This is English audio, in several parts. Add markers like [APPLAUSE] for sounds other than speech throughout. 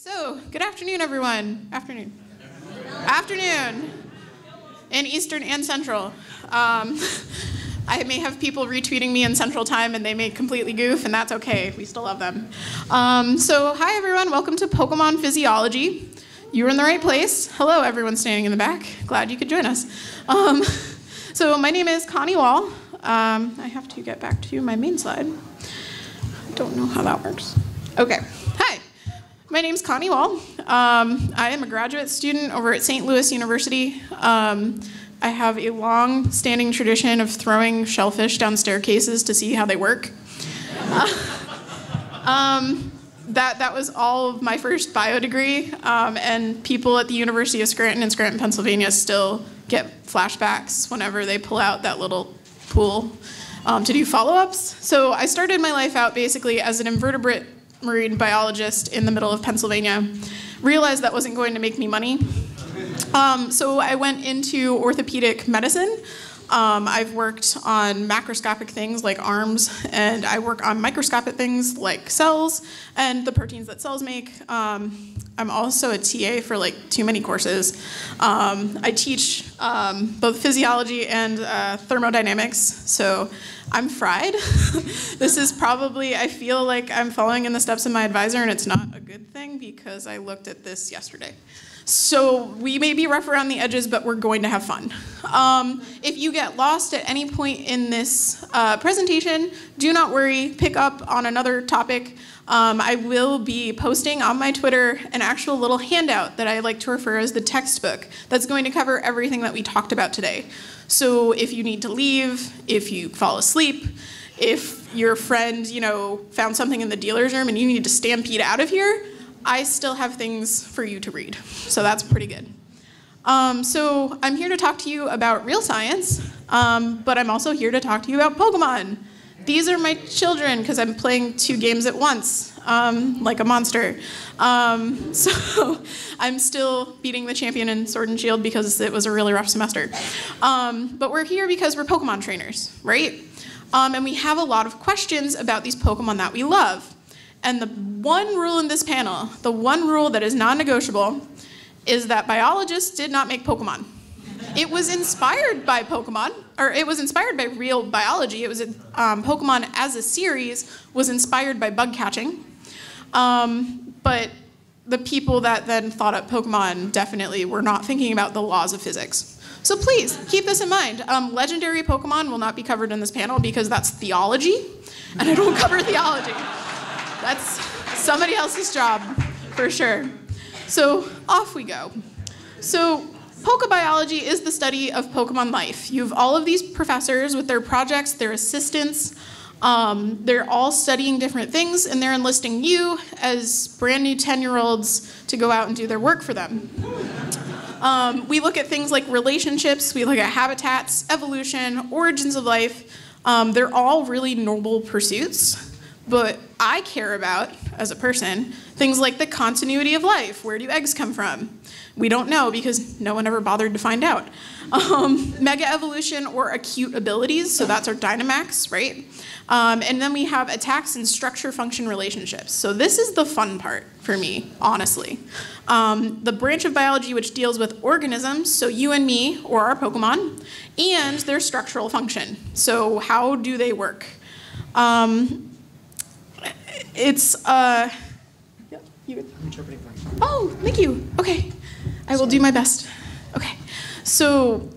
So, good afternoon, everyone. Afternoon. Afternoon. In Eastern and Central. Um, [LAUGHS] I may have people retweeting me in Central Time and they may completely goof, and that's okay. We still love them. Um, so, hi, everyone. Welcome to Pokemon Physiology. You're in the right place. Hello, everyone standing in the back. Glad you could join us. Um, [LAUGHS] so, my name is Connie Wall. Um, I have to get back to my main slide. I don't know how that works. Okay. My name's Connie Wall. Um, I am a graduate student over at St. Louis University. Um, I have a long standing tradition of throwing shellfish down staircases to see how they work. um, that, that was all of my first bio degree, um, and people at the University of Scranton in Scranton, Pennsylvania still get flashbacks whenever they pull out that little pool um, to do follow ups. So I started my life out basically as an invertebrate marine biologist in the middle of Pennsylvania. Realized that wasn't going to make me money. Um, so I went into orthopedic medicine. Um, I've worked on macroscopic things like arms, and I work on microscopic things like cells and the proteins that cells make. Um, I'm also a TA for like too many courses. Um, I teach um, both physiology and uh, thermodynamics, so I'm fried. [LAUGHS] this is probably, I feel like I'm following in the steps of my advisor, and it's not a good thing because I looked at this yesterday. So we may be rough around the edges, but we're going to have fun. Um, if you get lost at any point in this uh, presentation, do not worry, pick up on another topic. Um, I will be posting on my Twitter an actual little handout that I like to refer as the textbook that's going to cover everything that we talked about today. So if you need to leave, if you fall asleep, if your friend, you know, found something in the dealer's room and you need to stampede out of here, I still have things for you to read. So that's pretty good. Um, so I'm here to talk to you about real science, um, but I'm also here to talk to you about Pokemon. These are my children because I'm playing two games at once, um, like a monster. Um, [LAUGHS] so I'm still beating the champion in Sword and Shield because it was a really rough semester. Um, but we're here because we're Pokemon trainers, right? Um, and we have a lot of questions about these Pokemon that we love. And the one rule in this panel, the one rule that is non negotiable, is that biologists did not make Pokemon. It was inspired by Pokemon, or it was inspired by real biology. It was um, Pokemon as a series was inspired by bug catching. Um, but the people that then thought up Pokemon definitely were not thinking about the laws of physics. So please keep this in mind. Um, legendary Pokemon will not be covered in this panel because that's theology, and I don't cover theology. That's somebody else's job, for sure. So off we go. So Pokebiology is the study of Pokemon life. You have all of these professors with their projects, their assistants. Um, they're all studying different things, and they're enlisting you as brand new 10 year olds to go out and do their work for them. Um, we look at things like relationships, we look at habitats, evolution, origins of life. Um, they're all really noble pursuits. But I care about, as a person, things like the continuity of life. Where do eggs come from? We don't know because no one ever bothered to find out. Um, mega evolution or acute abilities, so that's our Dynamax, right? Um, and then we have attacks and structure function relationships. So this is the fun part for me, honestly. Um, the branch of biology which deals with organisms, so you and me or our Pokemon, and their structural function. So how do they work? Um, it's uh. Yeah, you. Interpreting for you. Oh, thank you. Okay, I will do my best. Okay, so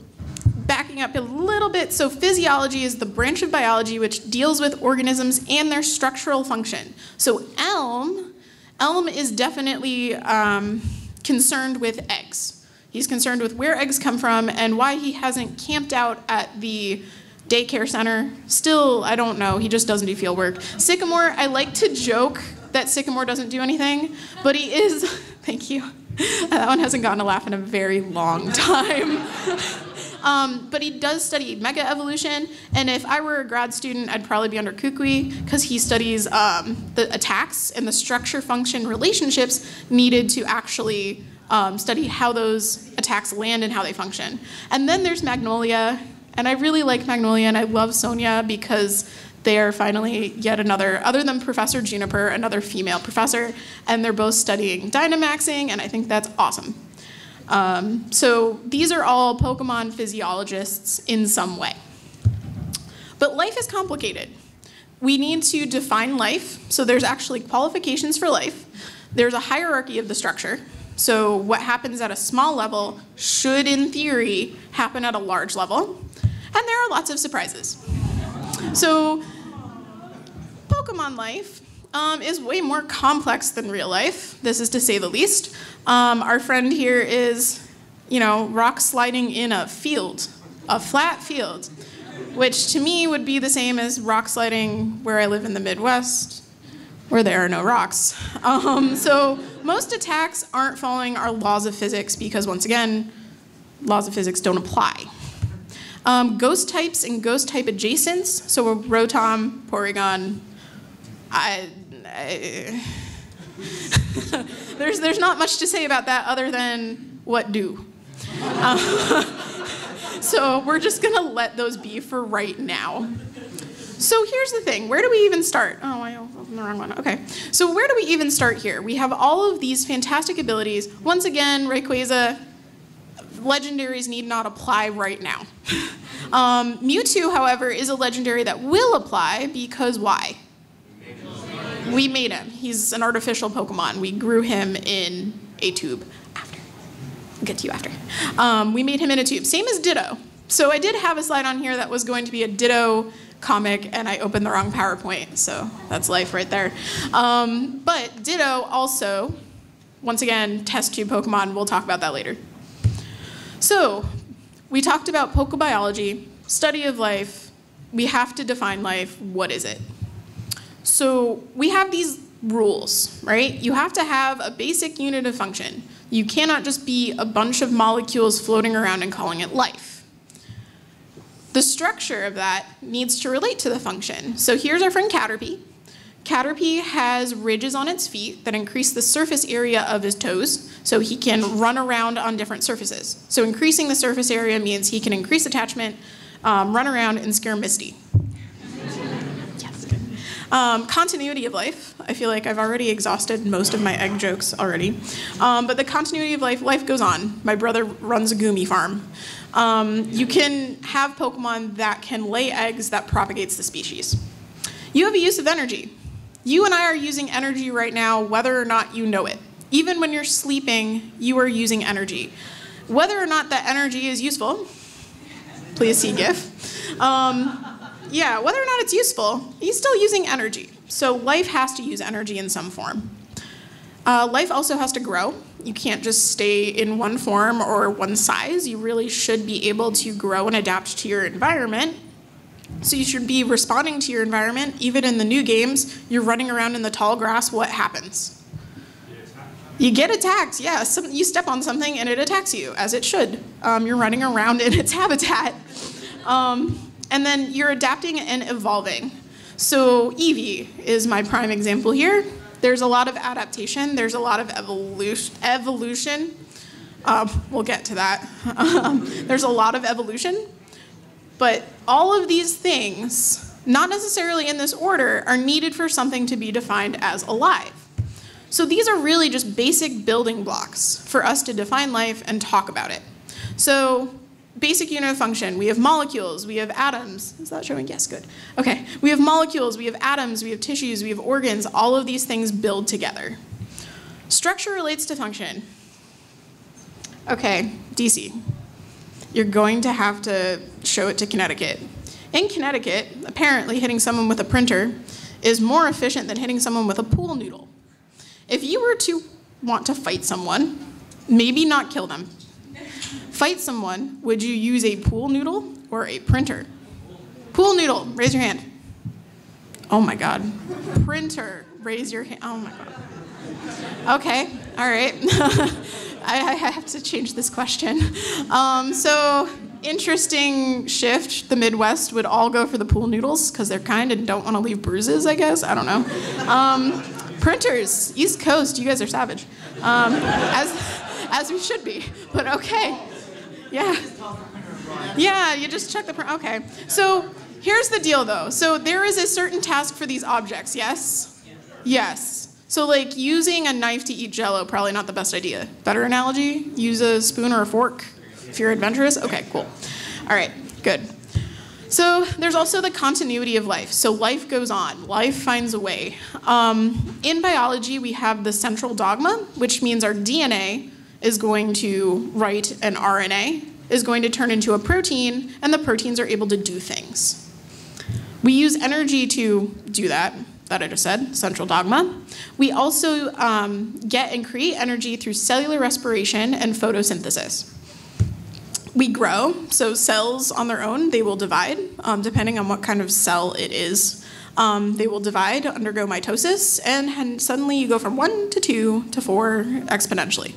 backing up a little bit, so physiology is the branch of biology which deals with organisms and their structural function. So Elm, Elm is definitely um, concerned with eggs. He's concerned with where eggs come from and why he hasn't camped out at the daycare center. Still, I don't know. He just doesn't do field work. Sycamore, I like to joke that Sycamore doesn't do anything, but he is. [LAUGHS] Thank you. [LAUGHS] That one hasn't gotten a laugh in a very long time. [LAUGHS] um, but he does study mega evolution, and if I were a grad student, I'd probably be under Kukui because he studies um, the attacks and the structure function relationships needed to actually um, study how those attacks land and how they function. And then there's Magnolia, and I really like Magnolia and I love Sonia because They are finally yet another, other than Professor Juniper, another female professor, and they're both studying Dynamaxing, and I think that's awesome. Um, so these are all Pokemon physiologists in some way. But life is complicated. We need to define life, so there's actually qualifications for life. There's a hierarchy of the structure, so what happens at a small level should, in theory, happen at a large level. And there are lots of surprises. So Pokemon life um, is way more complex than real life. This is to say the least. Um, our friend here is, you know, rock sliding in a field, a flat field, which to me would be the same as rock sliding where I live in the Midwest, where there are no rocks. Um, so most attacks aren't following our laws of physics because, once again, laws of physics don't apply. Um, ghost types and ghost type adjacents, so Rotom, Porygon, I, I [LAUGHS] there's, there's not much to say about that other than what do. Uh, [LAUGHS] so we're just gonna let those be for right now. So here's the thing, where do we even start? Oh, I opened the wrong one, okay. So where do we even start here? We have all of these fantastic abilities. Once again, Rayquaza, legendaries need not apply right now. um, Mewtwo, however, is a legendary that will apply because why? We made him. He's an artificial Pokemon. We grew him in a tube after. I'll get to you after. Um, we made him in a tube. Same as Ditto. So I did have a slide on here that was going to be a Ditto comic and I opened the wrong PowerPoint, so that's life right there. Um, but Ditto also, once again, test tube Pokemon, we'll talk about that later. So, we talked about pokebiology, study of life, we have to define life, what is it? So, we have these rules, right? You have to have a basic unit of function. You cannot just be a bunch of molecules floating around and calling it life. The structure of that needs to relate to the function. So here's our friend Caterpie. Caterpie has ridges on its feet that increase the surface area of his toes, so he can run around on different surfaces. So increasing the surface area means he can increase attachment, um, run around, and scare Misty. yes. Um, continuity of life. I feel like I've already exhausted most of my egg jokes already. Um, but the continuity of life, life goes on. My brother runs a Goomy farm. Um, you can have Pokemon that can lay eggs that propagates the species. You have a use of energy. You and I are using energy right now, whether or not you know it. Even when you're sleeping, you are using energy. Whether or not that energy is useful, please see GIF. Um, yeah, whether or not it's useful, he's still using energy. So life has to use energy in some form. Uh, life also has to grow. You can't just stay in one form or one size. You really should be able to grow and adapt to your environment. So you should be responding to your environment. Even in the new games, you're running around in the tall grass, what happens? You get attacked, yeah. Some, you step on something and it attacks you, as it should. Um, you're running around in its [LAUGHS] habitat. Um, and then you're adapting and evolving. So Eevee is my prime example here. There's a lot of adaptation. There's a lot of evolution. Evolution. Um, we'll get to that. [LAUGHS] Um, there's a lot of evolution, but all of these things, not necessarily in this order, are needed for something to be defined as alive. So these are really just basic building blocks for us to define life and talk about it. So basic unit of function. We have molecules, we have atoms. Is that showing? Yes, good. Okay, we have molecules, we have atoms, we have tissues, we have organs. All of these things build together. Structure relates to function. Okay, DC. You're going to have to show it to Connecticut. In Connecticut, apparently hitting someone with a printer is more efficient than hitting someone with a pool noodle. If you were to want to fight someone, maybe not kill them, fight someone, would you use a pool noodle or a printer? Pool noodle, raise your hand. Oh my God. Printer, raise your hand. Oh my God. Okay, all right. [LAUGHS] I, I, have to change this question. Um, so, interesting shift. The Midwest would all go for the pool noodles because they're kind and don't want to leave bruises, I guess. I don't know. Um, printers, East Coast, you guys are savage. Um, as, as we should be, but okay. Yeah. Yeah, you just check the print. Okay. So here's the deal though. So there is a certain task for these objects, yes? Yes. So like using a knife to eat jello, probably not the best idea. Better analogy? Use a spoon or a fork if you're adventurous? Okay, cool. All right, good. So there's also the continuity of life. So life goes on, life finds a way. Um, in biology, we have the central dogma, which means our DNA is going to write an RNA, is going to turn into a protein, and the proteins are able to do things. We use energy to do that, that I just said, central dogma. We also um, get and create energy through cellular respiration and photosynthesis we grow, so cells on their own, they will divide, um, depending on what kind of cell it is. Um, they will divide, undergo mitosis, and, and suddenly you go from one to two to four exponentially.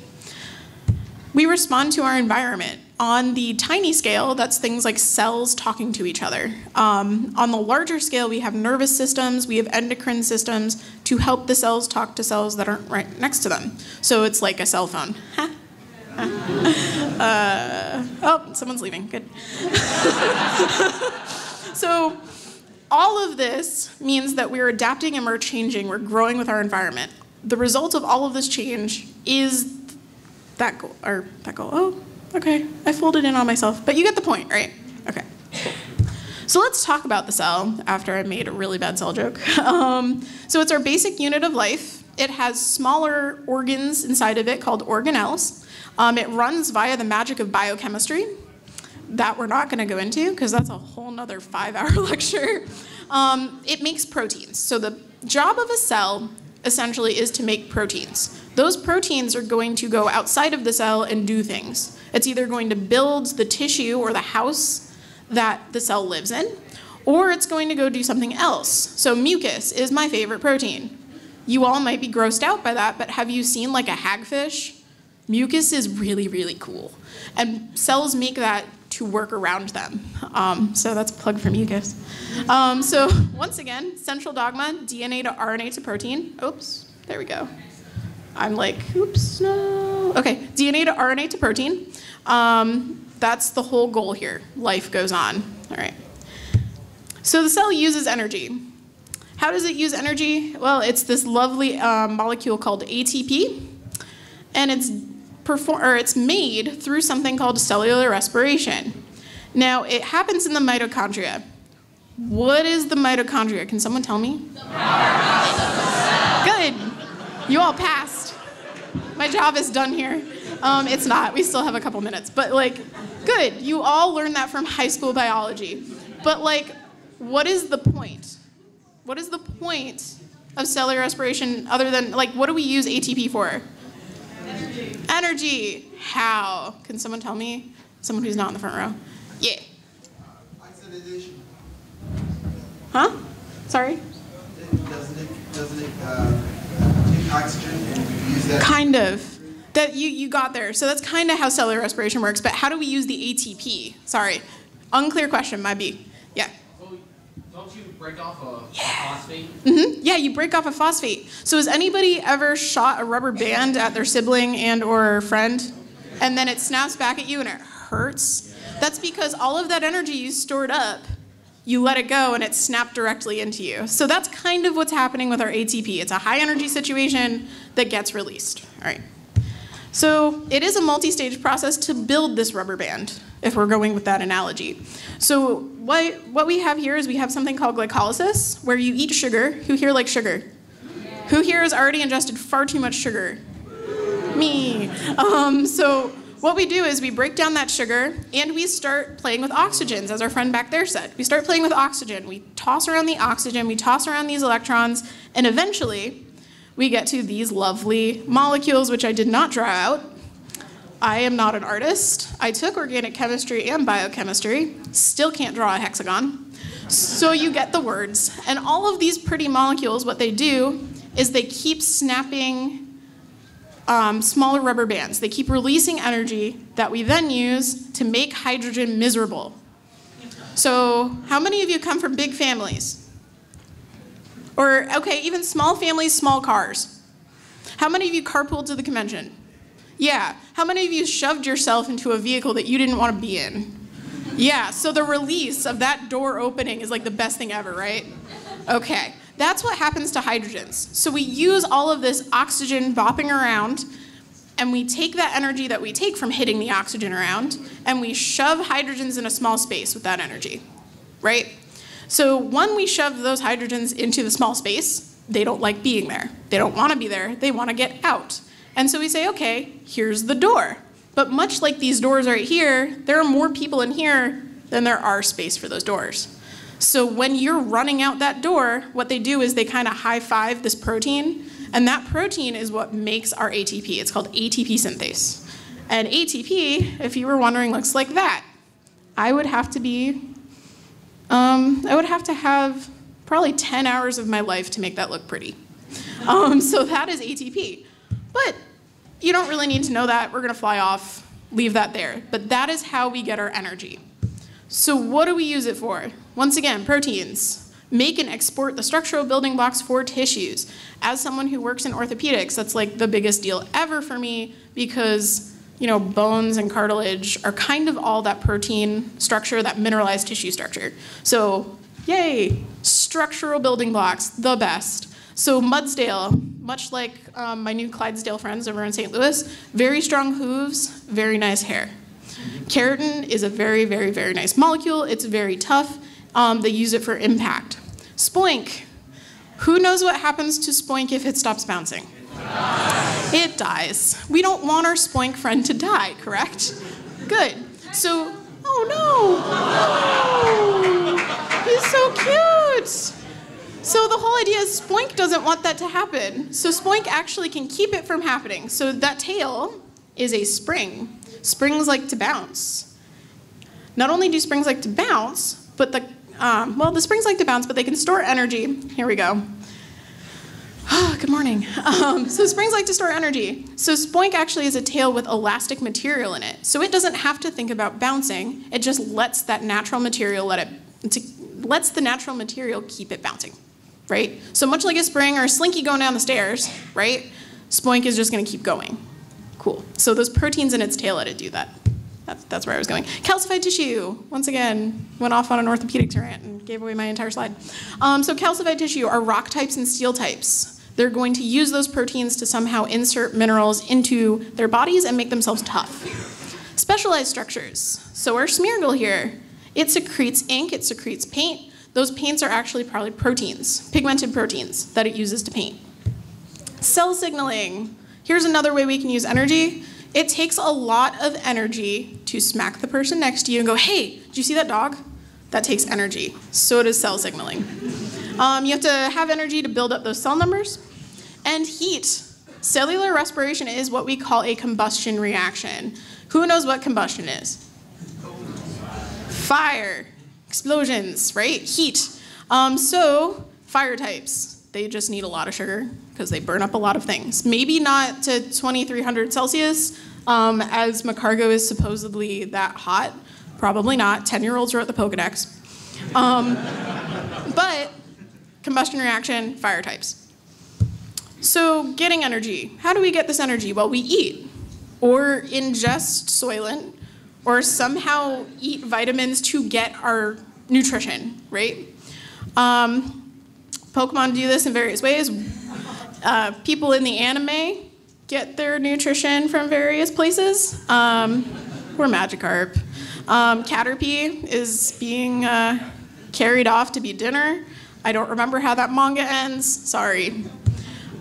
We respond to our environment. On the tiny scale, that's things like cells talking to each other. Um, on the larger scale, we have nervous systems, we have endocrine systems to help the cells talk to cells that aren't right next to them. So it's like a cell phone. [LAUGHS] uh, oh, someone's leaving. Good. [LAUGHS] so, all of this means that we're adapting and we're changing, we're growing with our environment. The result of all of this change is that goal, or that goal. Oh, okay, I folded in on myself, but you get the point, right? Okay. So let's talk about the cell after I made a really bad cell joke. [LAUGHS] Um, so it's our basic unit of life. It has smaller organs inside of it called organelles. Um, it runs via the magic of biochemistry that we're not going to go into because that's a whole nother five hour [LAUGHS] lecture. Um, it makes proteins. So the job of a cell essentially is to make proteins. Those proteins are going to go outside of the cell and do things. It's either going to build the tissue or the house that the cell lives in, or it's going to go do something else. So mucus is my favorite protein. You all might be grossed out by that, but have you seen like a hagfish Mucus is really, really cool. And cells make that to work around them. Um, so that's a plug for mucus. Um, so once again, central dogma, DNA to RNA to protein. Oops, there we go. I'm like, oops, no. Okay, DNA to RNA to protein. Um, that's the whole goal here. Life goes on. All right. So the cell uses energy. How does it use energy? Well, it's this lovely uh, molecule called ATP, and it's perform, or it's made through something called cellular respiration. Now, it happens in the mitochondria. What is the mitochondria? Can someone tell me? Good. You all passed. My job is done here. Um, it's not. We still have a couple minutes. But, like, good. You all learned that from high school biology. But, like, what is the point? What is the point of cellular respiration other than, like, what do we use ATP for? Energy. Energy. How? Can someone tell me? Someone who's not in the front row. Yeah. Huh? Sorry? Doesn't it, doesn't it uh, oxygen and use that? Kind of. That you, you got there. So that's kind of how cellular respiration works. But how do we use the ATP? Sorry. Unclear question, might be. Yeah. Don't you break off a, yeah. phosphate? Mm-hmm. Yeah, you break off a phosphate. So has anybody ever shot a rubber band at their sibling and or friend, and then it snaps back at you and it hurts? That's because all of that energy you stored up, you let it go and it snapped directly into you. So that's kind of what's happening with our ATP. It's a high energy situation that gets released. All right. So it is a multi-stage process to build this rubber band, if we're going with that analogy. So what, what we have here is we have something called glycolysis, where you eat sugar. Who here likes sugar? Who here has already ingested far too much sugar? Me. Um, so what we do is we break down that sugar and we start playing with oxygens, as our friend back there said. We start playing with oxygen. We toss around the oxygen, we toss around these electrons, and eventually we get to these lovely molecules, which I did not draw out. I am not an artist. I took organic chemistry and biochemistry, still can't draw a hexagon. So you get the words. And all of these pretty molecules, what they do is they keep snapping um, smaller rubber bands. They keep releasing energy that we then use to make hydrogen miserable. So, how many of you come from big families? Or, okay, even small families, small cars. How many of you carpooled to the convention? Yeah. How many of you shoved yourself into a vehicle that you didn't want to be in? Yeah, so the release of that door opening is like the best thing ever, right? Okay, that's what happens to hydrogens. So we use all of this oxygen bopping around, and we take that energy that we take from hitting the oxygen around, and we shove hydrogens in a small space with that energy, right? So when we shove those hydrogens into the small space, they don't like being there. They don't want to be there. They want to get out. And so we say, okay, here's the door. But much like these doors right here, there are more people in here than there are space for those doors. So when you're running out that door, what they do is they kind of high five this protein, and that protein is what makes our ATP. It's called ATP synthase. And ATP, if you were wondering, looks like that. I would have to be, um, I would have to have probably 10 hours of my life to make that look pretty. [LAUGHS] Um, so that is ATP. But you don't really need to know that. We're going to fly off, leave that there. But that is how we get our energy. So what do we use it for? Once again, proteins. Make and export the structural building blocks for tissues. As someone who works in orthopedics, that's like the biggest deal ever for me because you know, bones and cartilage are kind of all that protein structure, that mineralized tissue structure. So, yay, structural building blocks, the best. So Mudsdale, much like um, my new Clydesdale friends over in St. Louis, very strong hooves, very nice hair. Keratin is a very, very, very nice molecule. It's very tough. Um, they use it for impact. Spoink. Who knows what happens to Spoink if it stops bouncing? It, it dies. We don't want our Spoink friend to die, correct? Good. So, oh no! no. He's so cute! So the whole idea is Spoink doesn't want that to happen. So Spoink actually can keep it from happening. So that tail is a spring. Springs like to bounce. Not only do springs like to bounce, but the, um, well, the springs like to bounce, but they can store energy. Here we go. [SIGHS] Good morning. Um, so springs like to store energy. So Spoink actually is a tail with elastic material in it. So it doesn't have to think about bouncing. It just lets that natural material let it, to, lets the natural material keep it bouncing right? So much like a spring or a slinky going down the stairs, right? Spoink is just going to keep going. Cool. So those proteins in its tail let it do that. That's, that's where I was going. Calcified tissue, once again, went off on an orthopedics rant and gave away my entire slide. Um, so calcified tissue are rock types and steel types. They're going to use those proteins to somehow insert minerals into their bodies and make themselves tough. Specialized structures. So our Smeargle here, it secretes ink, it secretes paint, those paints are actually probably proteins, pigmented proteins that it uses to paint. Cell signaling. Here's another way we can use energy. It takes a lot of energy to smack the person next to you and go, hey, did you see that dog? That takes energy. So does cell signaling. Um, you have to have energy to build up those cell numbers. And heat. Cellular respiration is what we call a combustion reaction. Who knows what combustion is? Fire explosions, right? Heat. Um, so fire types, they just need a lot of sugar because they burn up a lot of things. Maybe not to 2300 Celsius, um, as Magcargo is supposedly that hot. Probably not. 10 year olds wrote the Pokedex. Um, [LAUGHS] but combustion reaction, fire types. So, getting energy. How do we get this energy? Well, we eat or ingest soylent or somehow eat vitamins to get our nutrition, right? Um, Pokemon do this in various ways. Uh, people in the anime get their nutrition from various places. Um, or Magikarp. Um, Caterpie is being uh, carried off to be dinner. I don't remember how that manga ends. Sorry.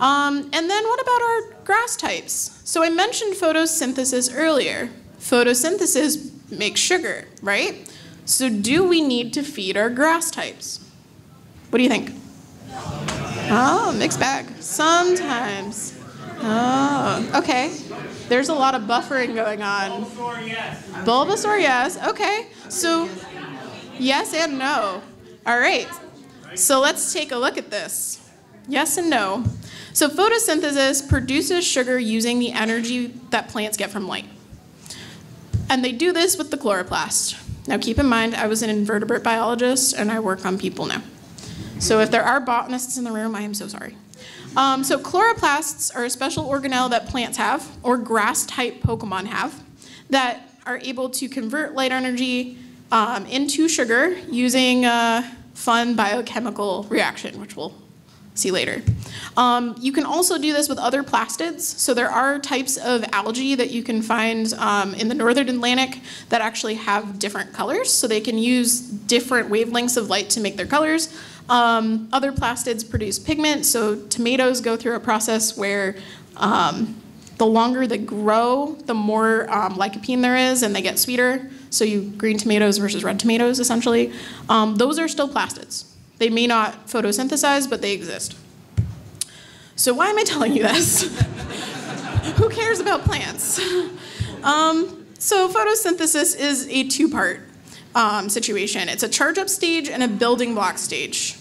Um, and then what about our grass types? So I mentioned photosynthesis earlier photosynthesis makes sugar, right? So do we need to feed our grass types? What do you think? Oh, mixed bag. Sometimes. Oh, okay. There's a lot of buffering going on. Bulbasaur, yes. Bulbasaur, yes. Okay. So, yes and no. All right. So let's take a look at this. Yes and no. So photosynthesis produces sugar using the energy that plants get from light. And they do this with the chloroplast. Now keep in mind, I was an invertebrate biologist and I work on people now. So if there are botanists in the room, I am so sorry. Um, so chloroplasts are a special organelle that plants have, or grass-type Pokemon have, that are able to convert light energy um, into sugar using a fun biochemical reaction, which we'll see later. Um, you can also do this with other plastids. So there are types of algae that you can find um, in the northern Atlantic that actually have different colors. So they can use different wavelengths of light to make their colors. Um, other plastids produce pigment. So tomatoes go through a process where um, the longer they grow, the more um, lycopene there is and they get sweeter. So you green tomatoes versus red tomatoes, essentially. Um, those are still plastids. They may not photosynthesize, but they exist. So why am I telling you this? [LAUGHS] Who cares about plants? [LAUGHS] Um, so photosynthesis is a two-part um, situation. It's a charge-up stage and a building block stage.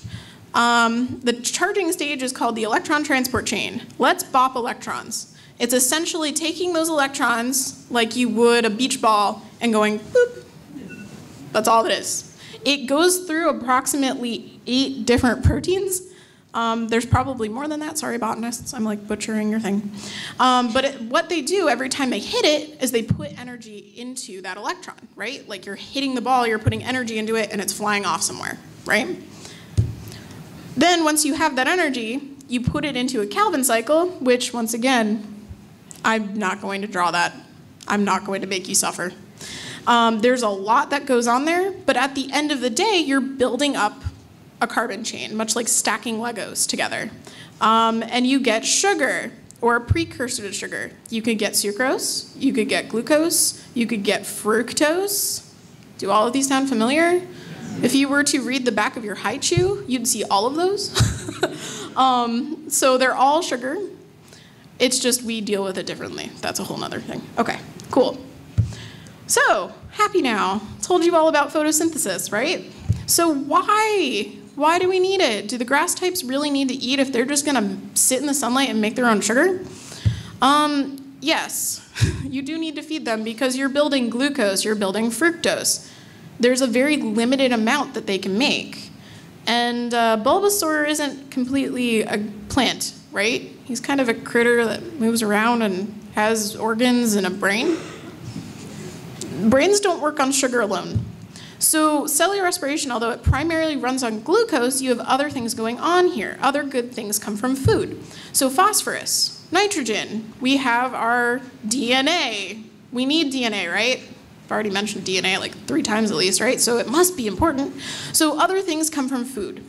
Um, the charging stage is called the electron transport chain. Let's bop electrons. It's essentially taking those electrons like you would a beach ball and going boop. That's all it is. It goes through approximately eight different proteins. Um, there's probably more than that. Sorry, botanists. I'm like butchering your thing. Um, but it, what they do every time they hit it is they put energy into that electron, right? Like you're hitting the ball, you're putting energy into it, and it's flying off somewhere, right? Then once you have that energy, you put it into a Calvin cycle, which once again, I'm not going to draw that. I'm not going to make you suffer. Um, there's a lot that goes on there, but at the end of the day, you're building up a carbon chain, much like stacking Legos together. Um, and you get sugar or a precursor to sugar. You could get sucrose, you could get glucose, you could get fructose. Do all of these sound familiar? If you were to read the back of your Hi-Chew, you'd see all of those. [LAUGHS] um, so they're all sugar. It's just we deal with it differently. That's a whole nother thing. Okay, cool. So, happy now. Told you all about photosynthesis, right? So why? Why do we need it? Do the grass types really need to eat if they're just gonna sit in the sunlight and make their own sugar? Um, yes, you do need to feed them because you're building glucose, you're building fructose. There's a very limited amount that they can make. And uh, Bulbasaur isn't completely a plant, right? He's kind of a critter that moves around and has organs and a brain. Brains don't work on sugar alone. So cellular respiration, although it primarily runs on glucose, you have other things going on here. Other good things come from food. So phosphorus, nitrogen, we have our DNA. We need DNA, right? I've already mentioned DNA like three times at least, right? So it must be important. So other things come from food.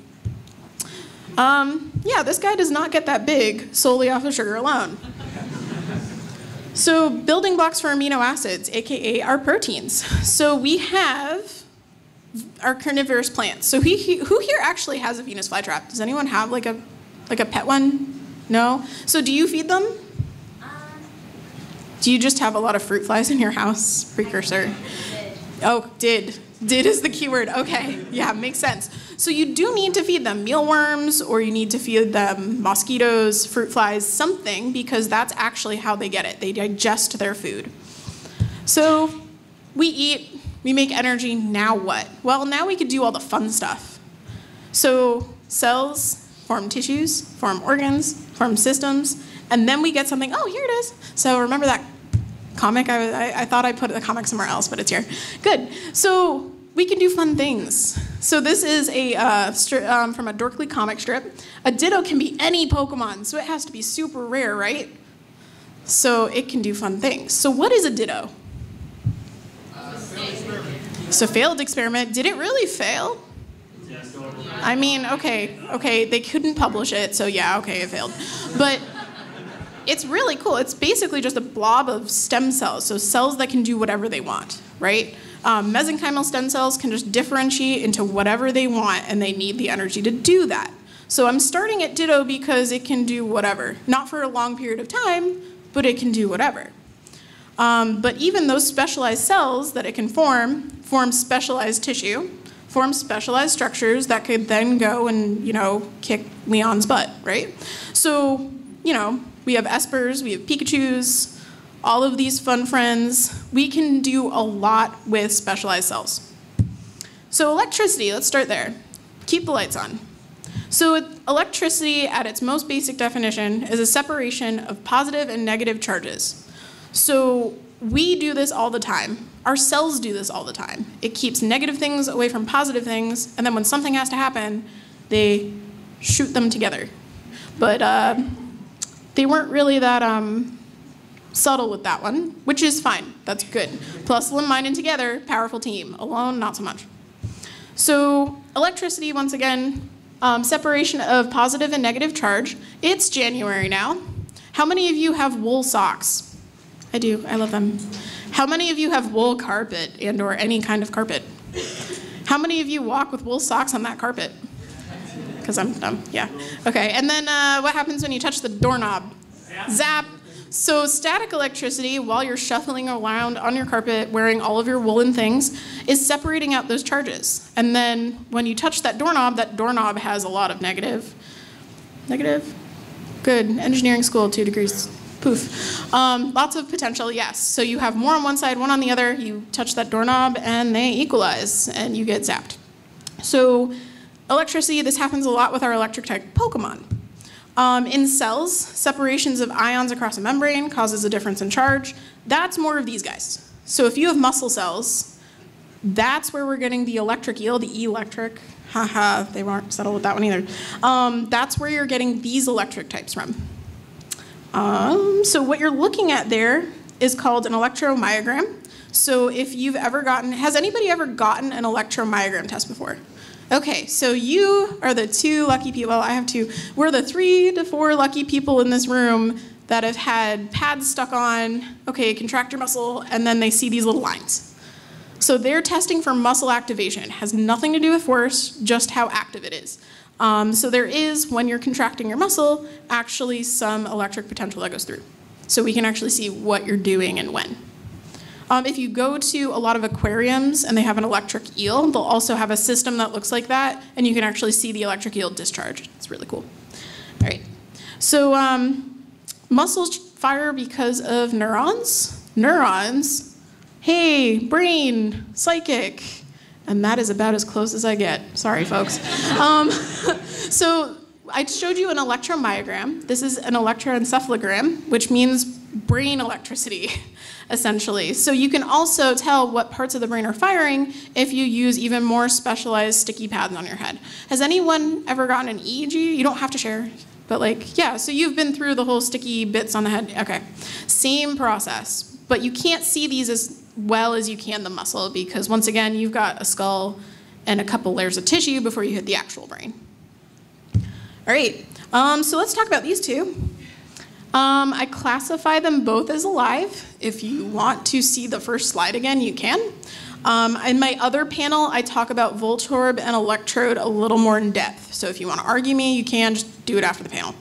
Um, yeah, this guy does not get that big solely off of sugar alone. So building blocks for amino acids, aka our proteins. So we have our carnivorous plants. So he, he, who here actually has a Venus flytrap? Does anyone have like a like a pet one? No. So do you feed them? Do you just have a lot of fruit flies in your house? Precursor. Oh, did. Did is the keyword. Okay. Yeah, makes sense. So you do need to feed them mealworms or you need to feed them mosquitoes, fruit flies, something because that's actually how they get it. They digest their food. So we eat, we make energy, now what? Well, now we could do all the fun stuff. So cells form tissues, form organs, form systems, and then we get something, oh, here it is. So remember that comic? I, I, I thought I put the comic somewhere else, but it's here. Good. So we can do fun things. So this is a uh, um, from a Dorkly comic strip. A Ditto can be any Pokemon, so it has to be super rare, right? So it can do fun things. So what is a Ditto? So failed experiment. Did it really fail? I mean, okay, okay, they couldn't publish it, so yeah, okay, it failed. But it's really cool. It's basically just a blob of stem cells, so cells that can do whatever they want, right? Um, mesenchymal stem cells can just differentiate into whatever they want, and they need the energy to do that. So I'm starting at Ditto because it can do whatever. Not for a long period of time, but it can do whatever. Um, but even those specialized cells that it can form, form specialized tissue, form specialized structures that could then go and, you know, kick Leon's butt, right? So, you know, we have espers, we have Pikachus, all of these fun friends. We can do a lot with specialized cells. So electricity, let's start there. Keep the lights on. So electricity at its most basic definition is a separation of positive and negative charges. So we do this all the time. Our cells do this all the time. It keeps negative things away from positive things, and then when something has to happen, they shoot them together. But uh, they weren't really that um, subtle with that one, which is fine. That's good. Plus, limb, mind, and together, powerful team. Alone, not so much. So electricity, once again, um, separation of positive and negative charge. It's January now. How many of you have wool socks? I do. I love them. How many of you have wool carpet and or any kind of carpet? How many of you walk with wool socks on that carpet? Because I'm dumb. Yeah. Okay. And then uh, what happens when you touch the doorknob? Zap. So static electricity, while you're shuffling around on your carpet wearing all of your woolen things, is separating out those charges. And then when you touch that doorknob, that doorknob has a lot of negative. Negative? Good. Engineering school, two degrees. Poof. Um, lots of potential, yes. So you have more on one side, one on the other. You touch that doorknob and they equalize and you get zapped. So electricity, this happens a lot with our electric type Pokemon. Um, in cells, separations of ions across a membrane causes a difference in charge. That's more of these guys. So if you have muscle cells, that's where we're getting the Eelektrik eel, the electric. Haha, they weren't settled with that one either. Um, that's where you're getting these electric types from. Um, so what you're looking at there is called an electromyogram. So if you've ever gotten, has anybody ever gotten an electromyogram test before? Okay, so you are the two lucky people. I have two. We're the three to four lucky people in this room that have had pads stuck on. Okay, contract your muscle, and then they see these little lines. So they're testing for muscle activation. It has nothing to do with force, just how active it is. Um, so there is, when you're contracting your muscle, actually some electric potential that goes through. So we can actually see what you're doing and when. Um, if you go to a lot of aquariums and they have an electric eel, they'll also have a system that looks like that, and you can actually see the electric eel discharge. It's really cool. All right. So um, muscles fire because of neurons. Neurons, hey, brain, psychic. And that is about as close as I get. Sorry, folks. Um, [LAUGHS] so I showed you an electromyogram. This is an electroencephalogram, which means brain electricity, [LAUGHS] essentially. So you can also tell what parts of the brain are firing if you use even more specialized sticky pads on your head. Has anyone ever gotten an EEG? You don't have to share. But like, yeah, so you've been through the whole sticky bits on the head. Okay, same process. But you can't see these as well as you can the muscle because once again, you've got a skull and a couple layers of tissue before you hit the actual brain. All right, um, so let's talk about these two. Um, I classify them both as alive. If you want to see the first slide again, you can. Um, in my other panel, I talk about Voltorb and Electrode a little more in depth. So if you want to argue me, you can, just do it after the panel.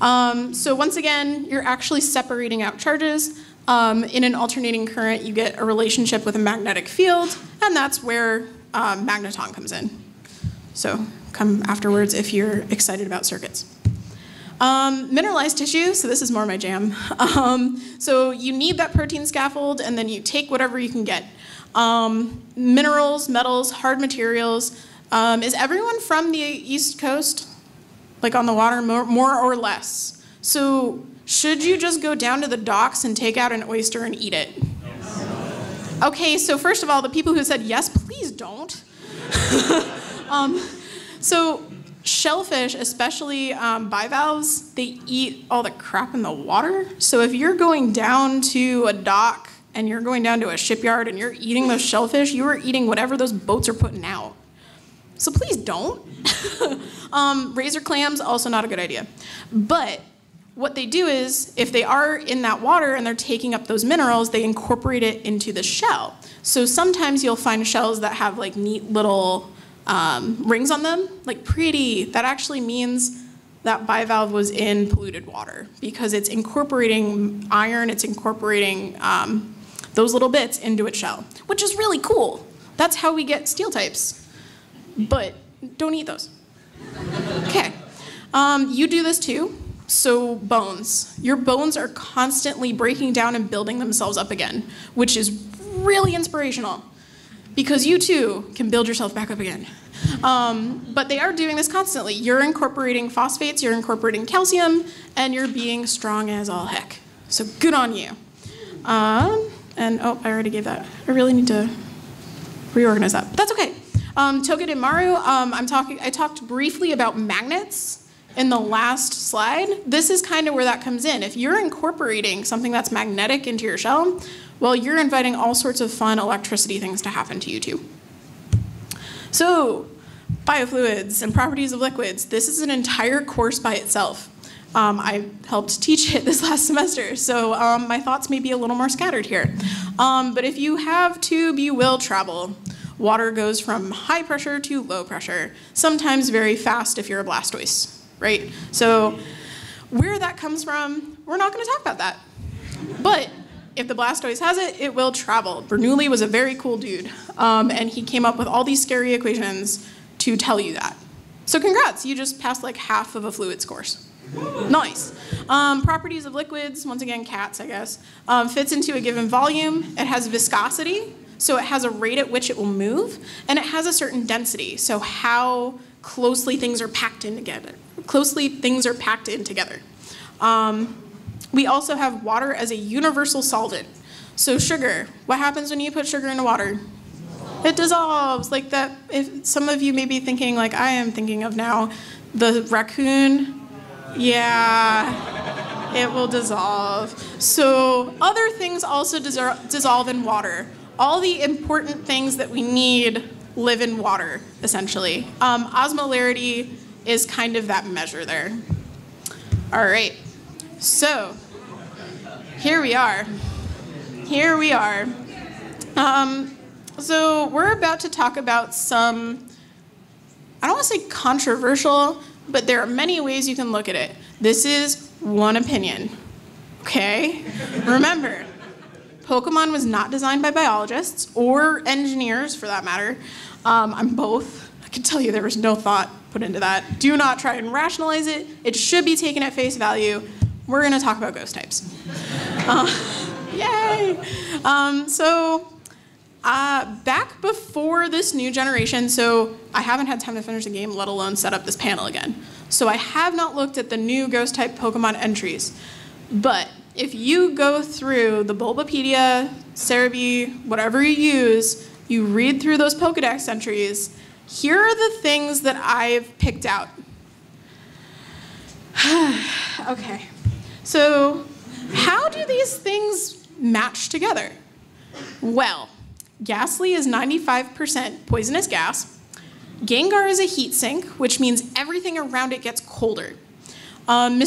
Um, so once again, you're actually separating out charges. Um, in an alternating current, you get a relationship with a magnetic field, and that's where um, magneton comes in. So come afterwards if you're excited about circuits. Um, mineralized tissue, so this is more my jam. [LAUGHS] Um, so you need that protein scaffold, and then you take whatever you can get. Um, minerals, metals, hard materials. Um, is everyone from the East Coast? Like on the water, more, more or less? So should you just go down to the docks and take out an oyster and eat it? Okay, so first of all, the people who said yes, please don't. [LAUGHS] um, so shellfish, especially um, bivalves, they eat all the crap in the water. So if you're going down to a dock and you're going down to a shipyard and you're eating those shellfish, you are eating whatever those boats are putting out. So please don't. [LAUGHS] um, razor clams, also not a good idea. But what they do is, if they are in that water and they're taking up those minerals, they incorporate it into the shell. So sometimes you'll find shells that have like neat little um, rings on them, like pretty. That actually means that bivalve was in polluted water because it's incorporating iron, it's incorporating um, those little bits into its shell, which is really cool. That's how we get steel types. But don't eat those. Okay. Um, you do this too. So, bones. Your bones are constantly breaking down and building themselves up again, which is really inspirational because you too can build yourself back up again. Um, but they are doing this constantly. You're incorporating phosphates, you're incorporating calcium, and you're being strong as all heck. So, good on you. Um, and oh, I already gave that. I really need to reorganize that. That's okay. Um, Togedemaru, um, I'm talking. I talked briefly about magnets in the last slide. This is kind of where that comes in. If you're incorporating something that's magnetic into your shell, well, you're inviting all sorts of fun electricity things to happen to you too. So, biofluids and properties of liquids. This is an entire course by itself. Um, I helped teach it [LAUGHS] this last semester, so um, my thoughts may be a little more scattered here. Um, but if you have tube, you will travel. Water goes from high pressure to low pressure, sometimes very fast if you're a Blastoise, right? So where that comes from, we're not going to talk about that. But if the Blastoise has it, it will travel. Bernoulli was a very cool dude, um, and he came up with all these scary equations to tell you that. So congrats, you just passed like half of a fluids course. Nice. Um, properties of liquids, once again, cats, I guess, um, fits into a given volume. It has viscosity, so it has a rate at which it will move, and it has a certain density, so how closely things are packed in together. Closely things are packed in together. Um, we also have water as a universal solvent. So sugar, what happens when you put sugar into water? It dissolves like that. If some of you may be thinking, like I am thinking of now, the raccoon. Yeah, it will dissolve. So other things also dissolve in water. All the important things that we need live in water, essentially. Um, osmolarity is kind of that measure there. All right, so here we are. Here we are. Um, so we're about to talk about some, I don't want to say controversial, but there are many ways you can look at it. This is one opinion, okay? Remember, Pokemon was not designed by biologists or engineers for that matter. Um, I'm both. Can tell you there was no thought put into that. Do not try and rationalize it. It should be taken at face value. We're going to talk about ghost types. [LAUGHS] Uh, yay! Um, so uh, back before this new generation, so I haven't had time to finish the game, let alone set up this panel again. So I have not looked at the new ghost type Pokemon entries. But if you go through the Bulbapedia, Serebii, whatever you use, you read through those Pokedex entries, here are the things that I've picked out. [SIGHS] okay, so how do these things match together? Well, Gastly is 95% poisonous gas. Gengar is a heat sink, which means everything around it gets colder. Um,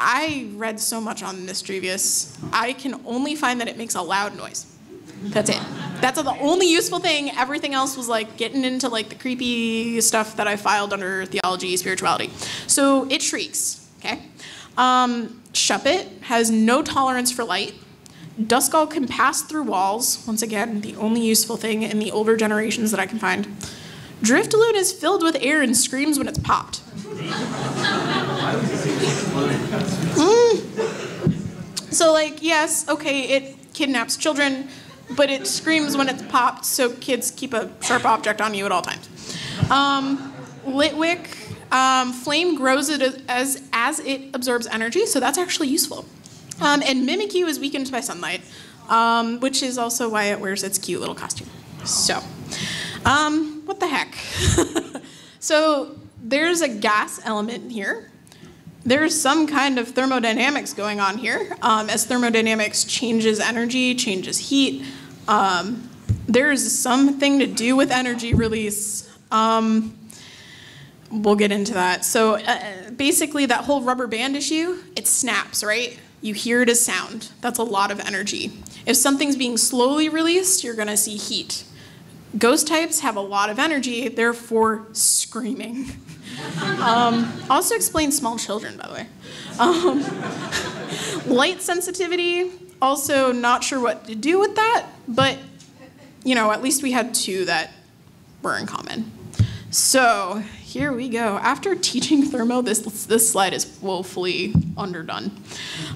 I read so much on Misdreavus. I can only find that it makes a loud noise. That's it. That's the only useful thing. Everything else was like getting into like the creepy stuff that I filed under theology, spirituality. So it shrieks, okay? Um, Shuppet has no tolerance for light. Duskull can pass through walls. Once again, the only useful thing in the older generations that I can find. Drifloon is filled with air and screams when it's popped. [LAUGHS] mm. So, like, yes, okay, it kidnaps children, but it screams when it's popped, so kids keep a sharp object on you at all times. Um, Litwick, um, flame grows it as, as it absorbs energy, so that's actually useful. Um, and Mimikyu is weakened by sunlight, um, which is also why it wears its cute little costume. So, um, what the heck? [LAUGHS] so there's a gas element here. There's some kind of thermodynamics going on here. Um, as thermodynamics changes energy, changes heat, um, there's something to do with energy release. Um, we'll get into that. So uh, basically, that whole rubber band issue, it snaps, right? You hear it as sound. That's a lot of energy. If something's being slowly released, you're going to see heat. Ghost types have a lot of energy, therefore screaming. [LAUGHS] um, also explains small children, by the way. Um, [LAUGHS] light sensitivity, also not sure what to do with that, but you know, at least we had two that were in common. So here we go. After teaching thermo, this, this slide is woefully underdone.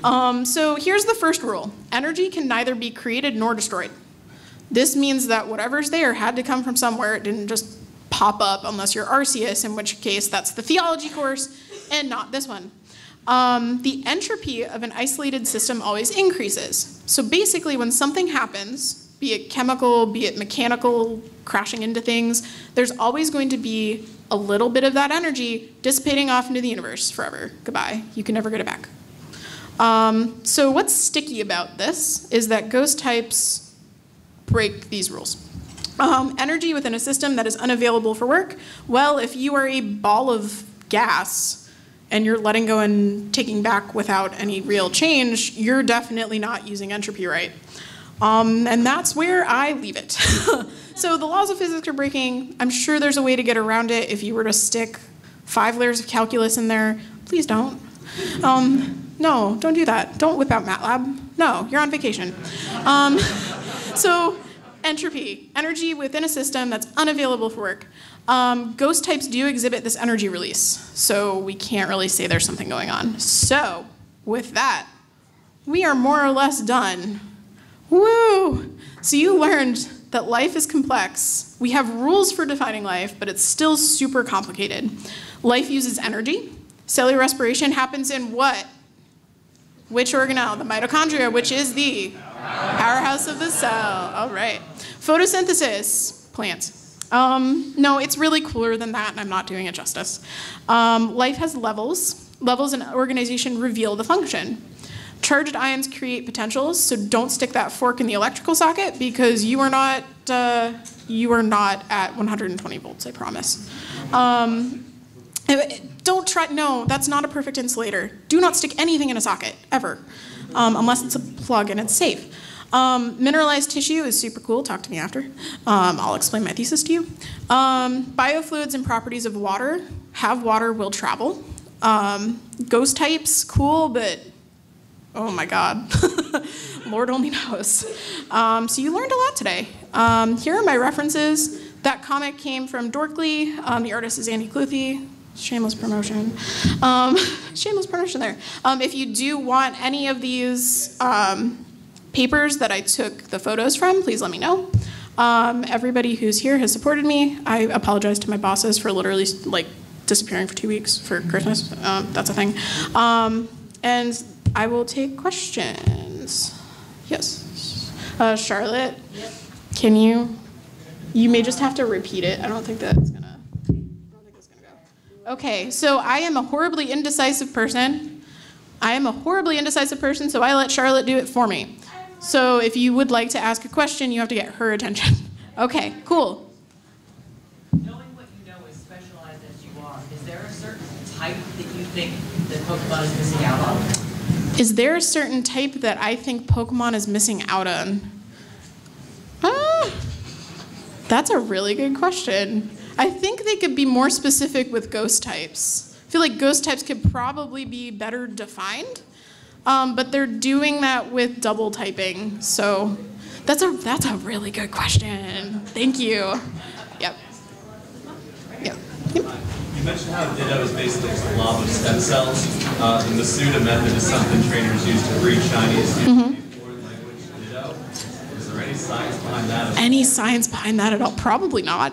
Um, so here's the first rule. Energy can neither be created nor destroyed. This means that whatever's there had to come from somewhere. It didn't just pop up unless you're Arceus, in which case that's the theology course and not this one. um, the entropy of an isolated system always increases. So basically, when something happens, be it chemical, be it mechanical, crashing into things, there's always going to be a little bit of that energy dissipating off into the universe forever. Goodbye. You can never get it back. Um, so what's sticky about this is that ghost types break these rules. Um, energy within a system that is unavailable for work. Well, if you are a ball of gas and you're letting go and taking back without any real change, you're definitely not using entropy right. Um, and that's where I leave it. [LAUGHS] so the laws of physics are breaking. I'm sure there's a way to get around it if you were to stick five layers of calculus in there. Please don't. Um, no, don't do that. Don't whip out MATLAB. No, you're on vacation. So entropy, energy within a system that's unavailable for work. Um, ghost types do exhibit this energy release, so we can't really say there's something going on. So with that, we are more or less done. Woo! So you learned that life is complex. We have rules for defining life, but it's still super complicated. Life uses energy. Cellular respiration happens in what? Which organelle? The mitochondria, which is the powerhouse of the cell. All right. Photosynthesis, plants. Um, no, it's really cooler than that, and I'm not doing it justice. Um, life has levels. Levels in organization reveal the function. Charged ions create potentials, so don't stick that fork in the electrical socket because you are not uh, you are not at 120 volts. I promise. Um, don't try. No, that's not a perfect insulator. Do not stick anything in a socket ever, um, unless it's a plug and it's safe. Um, mineralized tissue is super cool. Talk to me after. Um, I'll explain my thesis to you. Um, biofluids and properties of water. Have water, will travel. Um, ghost types, cool, but oh my God. [LAUGHS] Lord only knows. Um, so you learned a lot today. Here are my references. That comic came from Dorkly. the artist is Andy Cluthy. Shameless promotion. [LAUGHS] shameless promotion there. if you do want any of these papers that I took the photos from, please let me know. Um, everybody who's here has supported me. I apologize to my bosses for literally like disappearing for two weeks for Christmas. Um, that's a thing. Um, and I will take questions. Yes. Uh, Charlotte, yep. can you? You may just have to repeat it. I don't think that's gonna. I Okay, so I am a horribly indecisive person. I am a horribly indecisive person, so I let Charlotte do it for me. So if you would like to ask a question, you have to get her attention. [LAUGHS] okay, cool. Knowing what you know as specialized as you are, is there a certain type that you think that Pokemon is missing out on? Is there a certain type that I think Pokemon is missing out on? Ah, that's a really good question. I think they could be more specific with ghost types. I feel like ghost types could probably be better defined. Um, but they're doing that with double typing. So that's a that's a really good question. Thank you. Yep. Yep. yep. You mentioned how Ditto is basically a blob of stem cells. Uh, the Masuda method is something trainers use to breed shinies. Mm-hmm. Is there any science behind that? Any science behind that at all? Probably not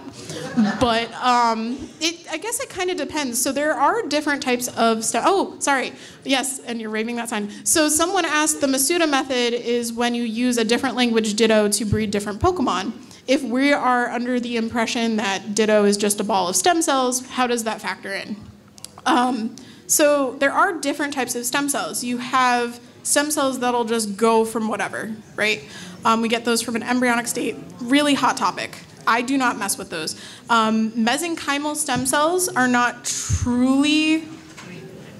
but um, it, I guess it kind of depends. So there are different types of stuff. Oh, sorry. Yes, and you're waving that sign. So someone asked, the Masuda method is when you use a different language Ditto to breed different Pokemon. If we are under the impression that Ditto is just a ball of stem cells, how does that factor in? Um, so there are different types of stem cells. You have stem cells that'll just go from whatever, right? Um, we get those from an embryonic state. Really hot topic. I do not mess with those. Um, mesenchymal stem cells are not truly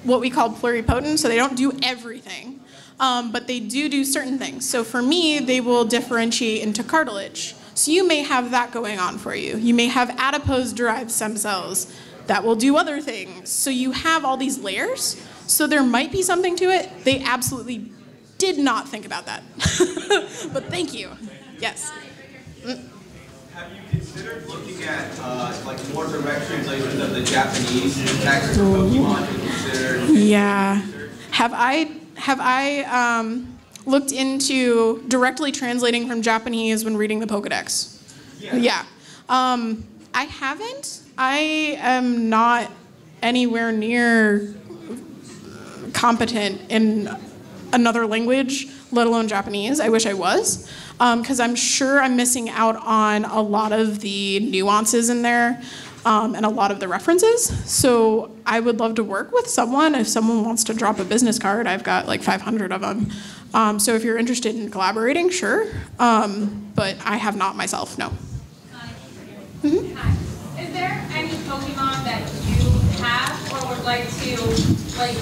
what we call pluripotent, so they don't do everything. Um, but they do do certain things. So for me, they will differentiate into cartilage. So you may have that going on for you. You may have adipose-derived stem cells that will do other things. So you have all these layers. So there might be something to it. They absolutely did not think about that. [LAUGHS] but thank you. Yes. Mm considered looking at uh, like more direct translations of the Japanese text of Pokemon? Yeah. Have I have I um, looked into directly translating from Japanese when reading the Pokedex? Yeah. Yeah. Um, I haven't. I am not anywhere near competent in another language, let alone Japanese. I wish I was, because I'm sure I'm missing out on a lot of the nuances in there um, and a lot of the references. So I would love to work with someone. If someone wants to drop a business card, I've got like 500 of them. Um, so if you're interested in collaborating, sure. Um, but I have not myself, no. Hi. Is there any Pokemon that you have or would like to, like,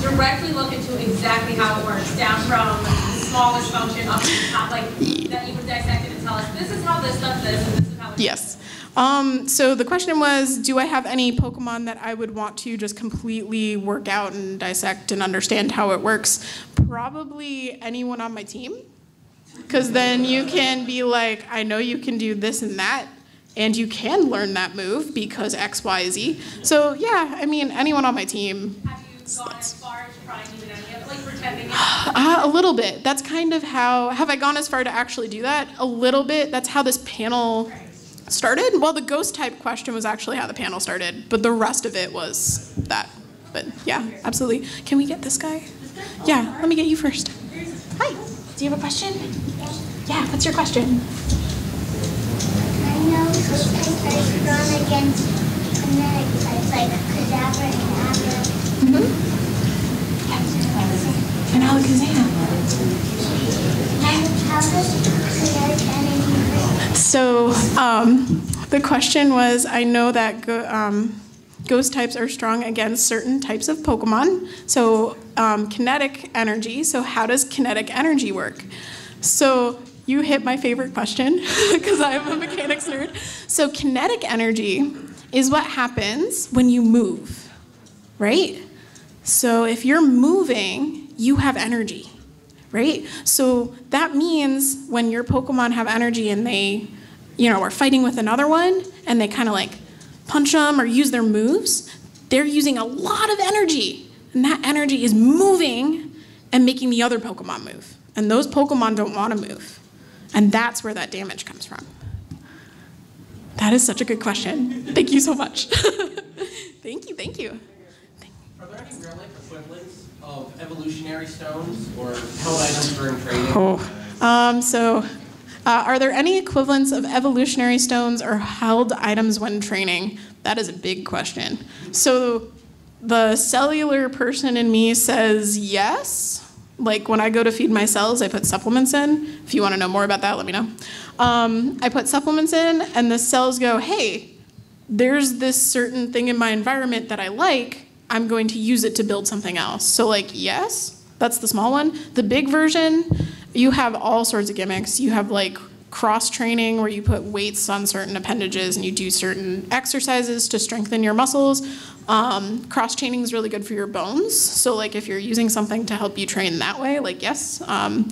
directly look into exactly how it works, down from the smallest function up to the top, like, that you would dissect it and tell us, this is how this does this, and this is how it. Yes. Um, so the question was, do I have any Pokemon that I would want to just completely work out and dissect and understand how it works? Probably anyone on my team. Because then you can be like, I know you can do this and that, and you can learn that move because X, Y, Z. So yeah, I mean, anyone on my team. Have you gone as far as trying even any of like pretending? Uh, [GASPS] a little bit. That's kind of how. Have I gone as far to actually do that? A little bit. That's how this panel started. Well, the ghost type question was actually how the panel started, but the rest of it was that. But yeah, absolutely. Can we get this guy? Yeah, let me get you first. Hi. Do you have a question? Yeah, what's your question? I know ghost types are strong against kinetic types like cadaver work? So um, the question was I know that go, um, ghost types are strong against certain types of Pokemon. So um, kinetic energy. So, how does kinetic energy work? So, you hit my favorite question [LAUGHS] because I'm a mechanics nerd. So, kinetic energy is what happens when you move, right? So, if you're moving, you have energy right? So that means when your Pokemon have energy and they, you know, are fighting with another one and they kind of like punch them or use their moves, they're using a lot of energy. And that energy is moving and making the other Pokemon move. And those Pokemon don't want to move. And that's where that damage comes from. That is such a good question. Thank you so much. [LAUGHS] thank you, thank you. There any equivalents of evolutionary stones or held items during training? Oh, um, so uh, are there any equivalents of evolutionary stones or held items when training? That is a big question. So the cellular person in me says yes. Like when I go to feed my cells, I put supplements in. If you want to know more about that, let me know. Um, I put supplements in, and the cells go, hey, there's this certain thing in my environment that I like. I'm going to use it to build something else. So, like, yes, that's the small one. The big version, you have all sorts of gimmicks. You have like cross training where you put weights on certain appendages and you do certain exercises to strengthen your muscles. Um, cross training is really good for your bones. So, like, if you're using something to help you train that way, like, yes. Um,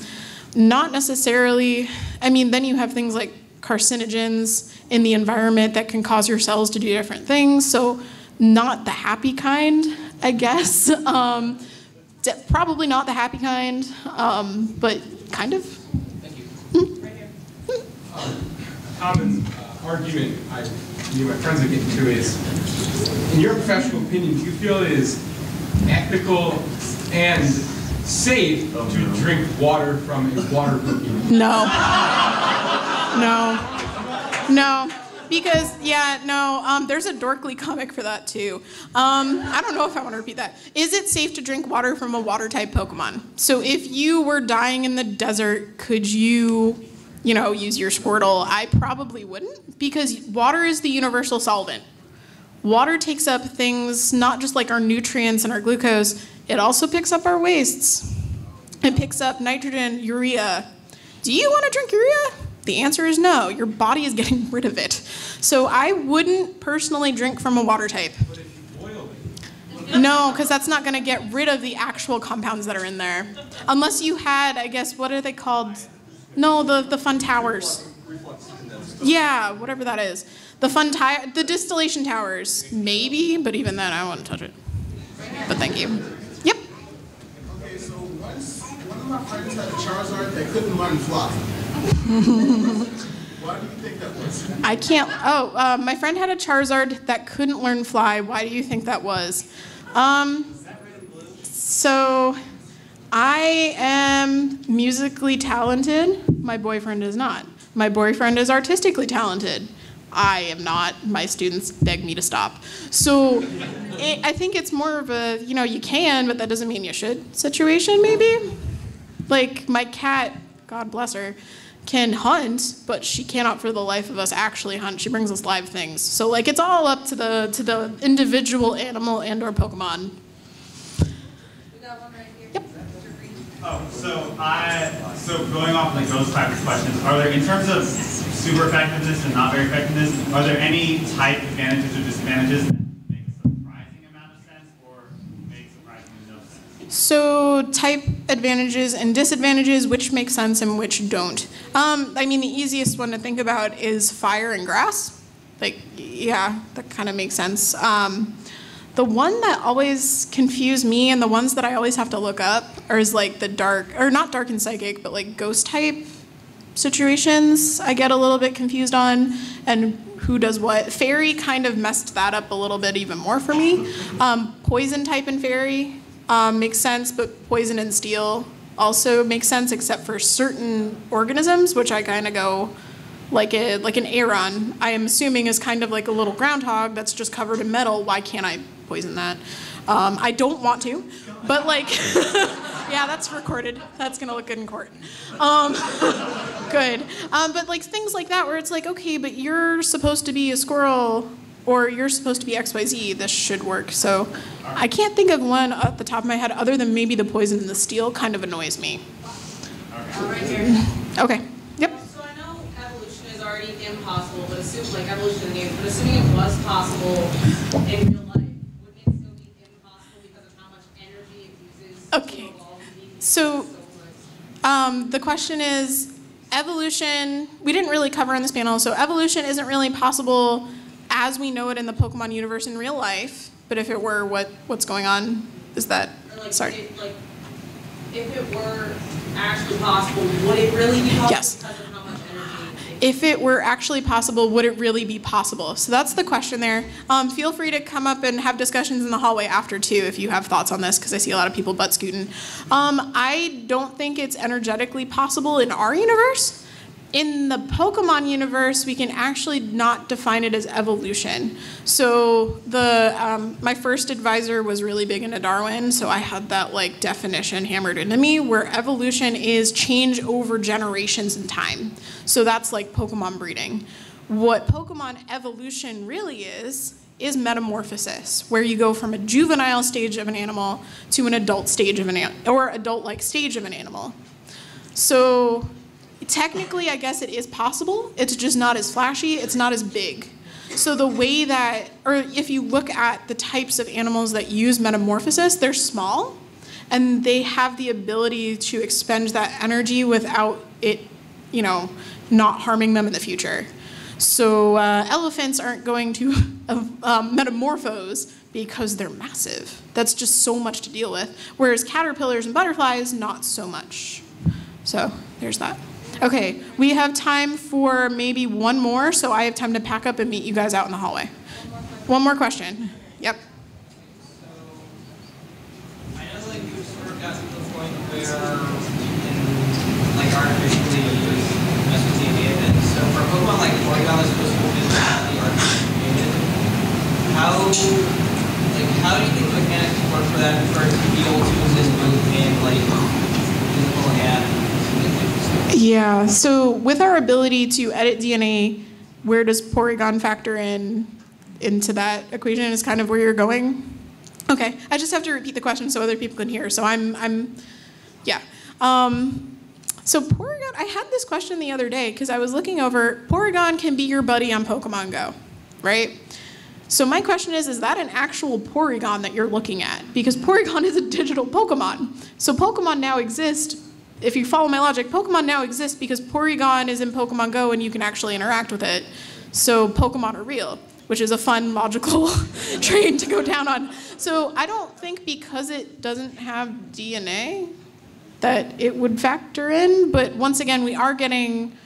not necessarily, I mean, then you have things like carcinogens in the environment that can cause your cells to do different things. So, not the happy kind, I guess. [LAUGHS] Um, de- probably not the happy kind, um, but kind of. Thank you. common uh, argument I, me and my friends are getting to is, in your professional opinion, do you feel it is ethical and safe to drink water from a water [LAUGHS] Pokemon? No. no. No. Because, yeah, no, um, there's a Dorkly comic for that too. Um, I don't know if I want to repeat that. Is it safe to drink water from a water type Pokemon? So if you were dying in the desert, could you, you know, use your Squirtle? I probably wouldn't because water is the universal solvent. Water takes up things not just like our nutrients and our glucose, it also picks up our wastes. It picks up nitrogen, urea. Do you want to drink urea? The answer is no. Your body is getting rid of it. So I wouldn't personally drink from a water type. But if you boil it, No, because that's not going to get rid of the actual compounds that are in there. Unless you had, I guess, what are they called? No, the, the fun towers. Yeah, whatever that is. The fun ti- the distillation towers, maybe, but even then, I wouldn't touch it. But thank you. Yep. Okay, so once one of my friends had a Charizard that couldn't run fly. [LAUGHS] Why do you think that was? I can't. Oh, uh, my friend had a Charizard that couldn't learn fly. Why do you think that was? Um, So, I am musically talented. My boyfriend is not. My boyfriend is artistically talented. I am not. My students beg me to stop. So, it, I think it's more of a, you know, you can, but that doesn't mean you should situation, maybe. Like, my cat, God bless her, can hunt, but she cannot for the life of us actually hunt. She brings us live things. So, like, it's all up to the, to the individual animal and or Pokemon. We got one right here. Yep. Oh, so I, so going off like those type of questions, are there, in terms of super effectiveness and not very effectiveness, are there any type advantages or disadvantages that make a surprising amount of sense or make surprisingly no sense? So, type advantages and disadvantages, which make sense and which don't. Um, I mean, the easiest one to think about is fire and grass. Like, yeah, that kind of makes sense. Um, the one that always confused me and the ones that I always have to look up are is like the dark, or not dark and psychic, but like ghost type situations. I get a little bit confused on and who does what. Fairy kind of messed that up a little bit even more for me. Um, poison type and fairy um, makes sense, but poison and steel also makes sense, except for certain organisms, which I kind of go like a like an Aron. I am assuming is kind of like a little groundhog that's just covered in metal. Why can't I poison that? Um, I don't want to, but like, [LAUGHS] yeah, that's recorded. That's gonna look good in court. Um, [LAUGHS] good. Um, but like things like that, where it's like, okay, but you're supposed to be a squirrel, or you're supposed to be X Y Z. This should work. So, I can't think of one at the top of my head other than maybe the poison and the steel. Kind of annoys me. Right here. Okay. Yep. So I know evolution is already impossible, but assume, like evolution is but assuming it was possible in real life, wouldn't it still be impossible because of how much energy it uses Okay. to evolve and So- Um, the question is evolution. We didn't really cover in this panel, so evolution isn't really possible as we know it in the Pokemon universe in real life. But if it were, what what's going on? Is that like, sorry? it- like, if it were actually possible, would it really be possible Yes. because of how much energy? it If it were actually possible, would it really be possible? So that's the question there. Um, feel free to come up and have discussions in the hallway after too if you have thoughts on this, because I see a lot of people butt scooting. Um, I don't think it's energetically possible in our universe. In the Pokemon universe, we can actually not define it as evolution. So the um, my first advisor was really big into Darwin, so I had that like definition hammered into me, where evolution is change over generations in time. So that's like Pokemon breeding. What Pokemon evolution really is is metamorphosis, where you go from a juvenile stage of an animal to an adult stage of an or adult-like stage of an animal. So technically, I guess it is possible. It's just not as flashy, it's not as big. So the way that, or if you look at the types of animals that use metamorphosis, they're small and they have the ability to expend that energy without it, you know, not harming them in the future. So uh, elephants aren't going to [LAUGHS] um, metamorphose because they're massive. That's just so much to deal with. Whereas caterpillars and butterflies, not so much. So there's that. Okay, we have time for maybe one more, so I have time to pack up and meet you guys out in the hallway. One more question. Yep. I know you sort of got to the point where you can like artificially use so for Pokemon like is to. How like how do you think the mechanics work for that for it to be able to exist both in like physical and Yeah, so with our ability to edit DNA, where does Porygon factor in into that equation is kind of where you're going? Okay, I just have to repeat the question so other people can hear. So I'm, I'm, yeah. Um, so Porygon, I had this question the other day because I was looking over, Porygon can be your buddy on Pokemon Go, right? So my question is, is that an actual Porygon that you're looking at? Because Porygon [LAUGHS] is a digital Pokemon. So Pokemon now exist, if you follow my logic, Pokemon now exists because Porygon is in Pokemon Go and you can actually interact with it. So Pokemon are real, which is a fun, [LAUGHS] logical [LAUGHS] train to go down on. So I don't think because it doesn't have DNA that it would factor in, but once again, we are getting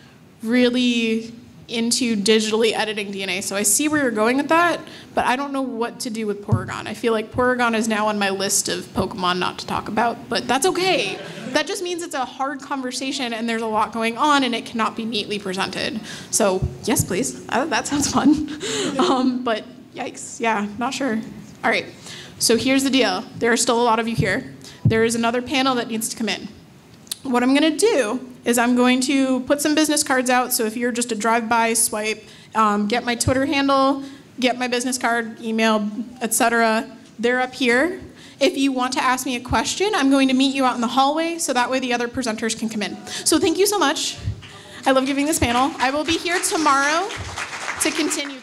really into digitally editing DNA. So I see where you're going with that, but I don't know what to do with Porygon. I feel like Porygon is now on my list of Pokemon not to talk about, but that's okay. That just means it's a hard conversation and there's a lot going on and it cannot be neatly presented. So yes, please. Uh, that sounds fun. [LAUGHS] um, but yikes, yeah, not sure. All right. So here's the deal. There are still a lot of you here. There is another panel that needs to come in. What I'm going to do is I'm going to put some business cards out. So if you're just a drive-by swipe, um, get my Twitter handle, get my business card, email, etc. They're up here. If you want to ask me a question, I'm going to meet you out in the hallway so that way the other presenters can come in. So thank you so much. I love giving this panel. I will be here tomorrow to continue.